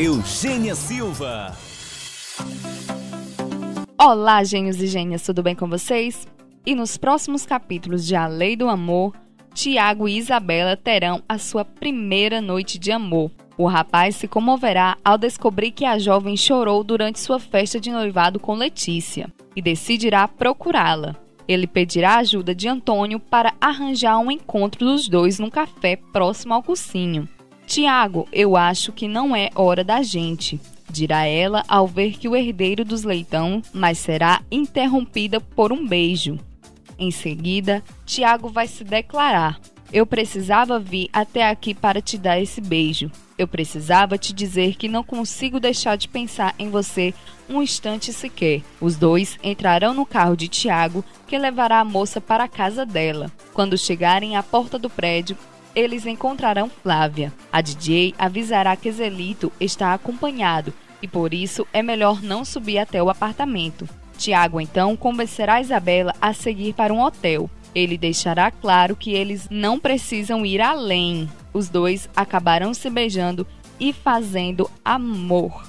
Eugênia Silva. Olá, gênios e gênias, tudo bem com vocês? E nos próximos capítulos de A Lei do Amor, Tiago e Isabela terão a sua primeira noite de amor. O rapaz se comoverá ao descobrir que a jovem chorou durante sua festa de noivado com Letícia e decidirá procurá-la. Ele pedirá ajuda de Antônio para arranjar um encontro dos dois num café próximo ao cursinho. Tiago, eu acho que não é hora da gente dirá ela ao ver que o herdeiro dos leitão, mas será interrompida por um beijo. Em seguida, Tiago vai se declarar: Eu precisava vir até aqui para te dar esse beijo. Eu precisava te dizer que não consigo deixar de pensar em você um instante sequer. Os dois entrarão no carro de Tiago, que levará a moça para a casa dela. Quando chegarem à porta do prédio, eles encontrarão Flávia. A DJ avisará que Zelito está acompanhado e por isso é melhor não subir até o apartamento. Tiago então convencerá Isabela a seguir para um hotel. Ele deixará claro que eles não precisam ir além. Os dois acabarão se beijando e fazendo amor.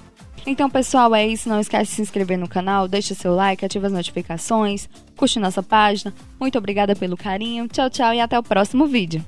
Então, pessoal, é isso. Não esquece de se inscrever no canal, deixa seu like, ativa as notificações, curte nossa página. Muito obrigada pelo carinho. Tchau, tchau e até o próximo vídeo.